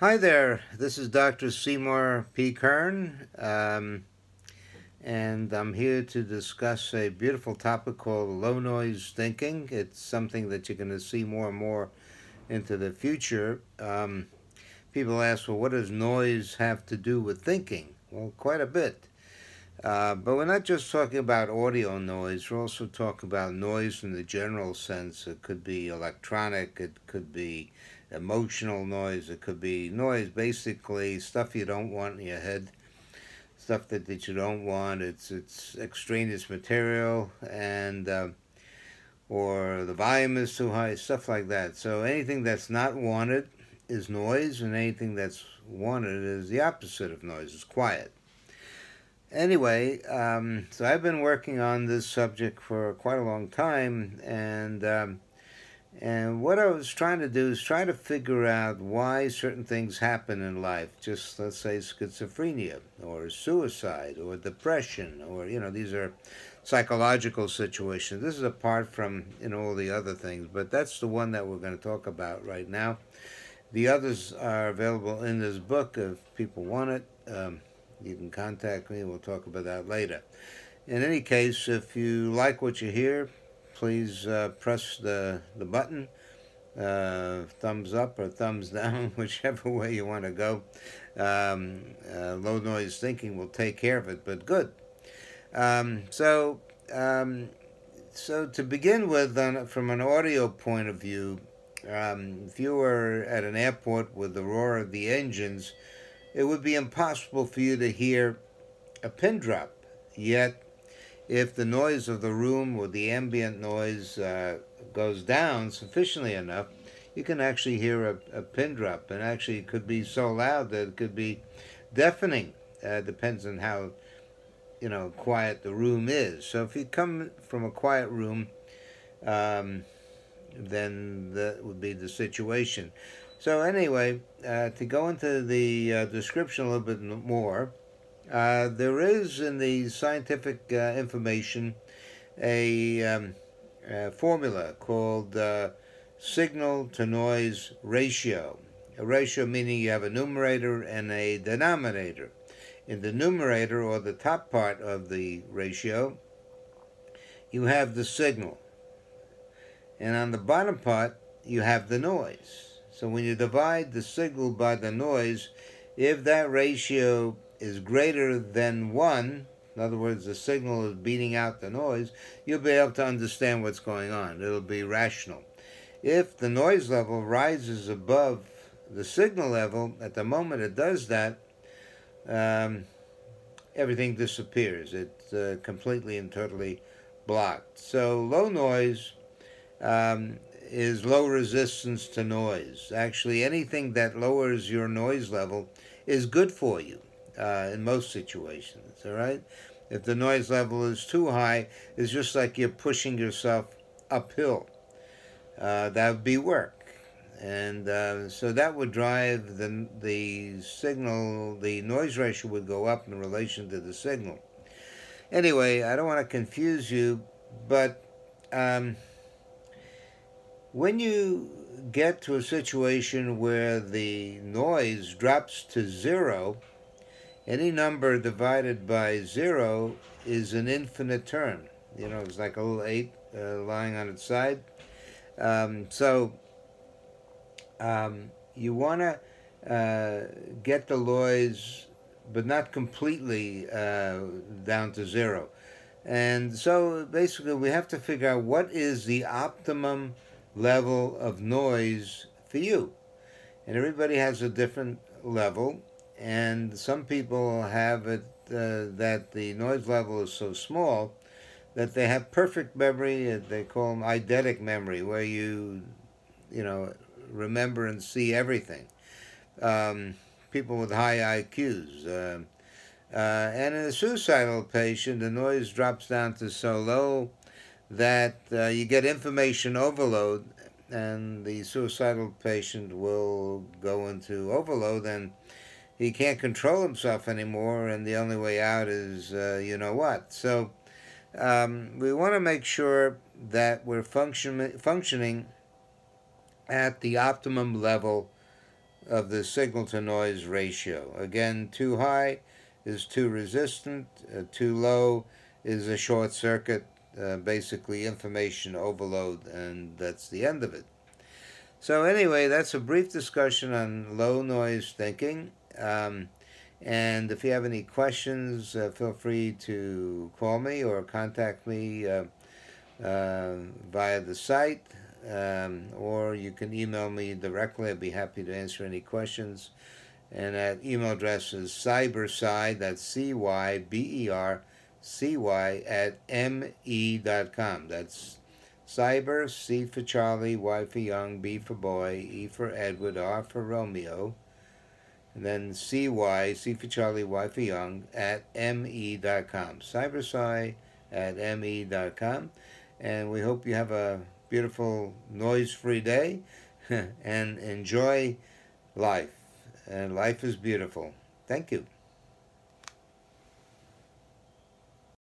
Hi there, this is Dr. Seymour P. Kern, um, and I'm here to discuss a beautiful topic called low noise thinking. It's something that you're going to see more and more into the future. Um, people ask, well, what does noise have to do with thinking? Well, quite a bit. Uh, but we're not just talking about audio noise, we're also talking about noise in the general sense. It could be electronic, it could be emotional noise. It could be noise, basically stuff you don't want in your head, stuff that, that you don't want. It's it's extraneous material and uh, or the volume is too high, stuff like that. So anything that's not wanted is noise, and anything that's wanted is the opposite of noise. It's quiet. Anyway, um, so I've been working on this subject for quite a long time, and um, and what I was trying to do is try to figure out why certain things happen in life. Just let's say schizophrenia or suicide or depression or, you know, these are psychological situations. This is apart from, you know, all the other things, but that's the one that we're going to talk about right now. The others are available in this book if people want it. Um, you can contact me. We'll talk about that later. In any case, if you like what you hear, please uh, press the, the button, uh, thumbs up or thumbs down, whichever way you want to go. Um, uh, low noise thinking will take care of it, but good. Um, so, um, so to begin with, on, from an audio point of view, um, if you were at an airport with the roar of the engines, it would be impossible for you to hear a pin drop. Yet if the noise of the room or the ambient noise uh, goes down sufficiently enough, you can actually hear a, a, pin drop. And actually, it could be so loud that it could be deafening. Uh, depends on how, you know, quiet the room is. So if you come from a quiet room, um, then that would be the situation. So anyway, uh, to go into the uh, description a little bit more, uh, there is in the scientific uh, information a, um, a, formula called uh, signal to noise ratio. A ratio meaning you have a numerator and a denominator. In the numerator, or the top part of the ratio, you have the signal. And on the bottom part, you have the noise. So when you divide the signal by the noise, if that ratio is greater than 1, in other words, the signal is beating out the noise, you'll be able to understand what's going on. It'll be rational. If the noise level rises above the signal level, at the moment it does that, um, everything disappears. It's uh, completely and totally blocked. So low noise um, is low resistance to noise. Actually, anything that lowers your noise level is good for you uh, in most situations, all right? If the noise level is too high, it's just like you're pushing yourself uphill. Uh, that would be work. And uh, so that would drive the, the signal, the noise ratio would go up in relation to the signal. Anyway, I don't want to confuse you, but um, when you get to a situation where the noise drops to zero, any number divided by zero is an infinite term. You know, it's like a little eight uh, lying on its side. Um, so um, you want to uh, get the noise, but not completely uh, down to zero. And so basically, we have to figure out what is the optimum level of noise for you. And everybody has a different level and some people have it uh, that the noise level is so small that they have perfect memory. Uh, they call them eidetic memory, where you, you know, remember and see everything. Um, people with high IQs. Uh, uh, and in a suicidal patient, the noise drops down to so low that uh, you get information overload, and the suicidal patient will go into overload and he can't control himself anymore, and the only way out is uh, you know what. So um, we want to make sure that we're function- functioning at the optimum level of the signal to noise ratio. Again, too high is too resistant, uh, too low is a short circuit, uh, basically information overload, and that's the end of it. So, anyway, that's a brief discussion on low noise thinking. Um, and if you have any questions, uh, feel free to call me or contact me uh, uh, via the site, um, or you can email me directly. I'd be happy to answer any questions. And that email address is cybercy, that's C Y B E R C Y, at M E dot com. That's cyber, C for Charlie, Y for Young, B for Boy, E for Edward, R for Romeo and then CY, C for Charlie, Y for Young, at me.com. Cybercy at me.com. And we hope you have a beautiful, noise free day and enjoy life. And life is beautiful. Thank you.